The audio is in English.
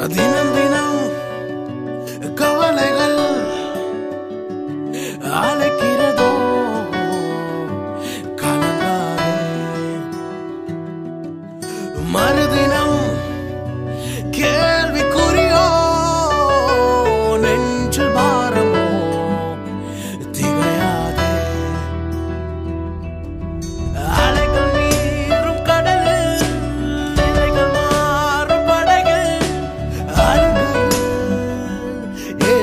Adinam dinam